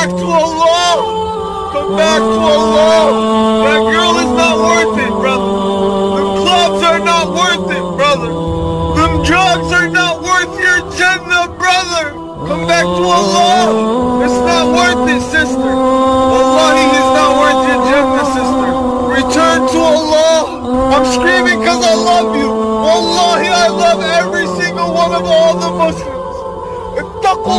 back to Allah. Come back to Allah. That girl is not worth it, brother. Them clubs are not worth it, brother. Them drugs are not worth your Jannah, brother. Come back to Allah. It's not worth it, sister. Allah is not worth your Jannah, sister. Return to Allah. I'm screaming because I love you. Wallahi, I love every single one of all the Muslims. اتقوا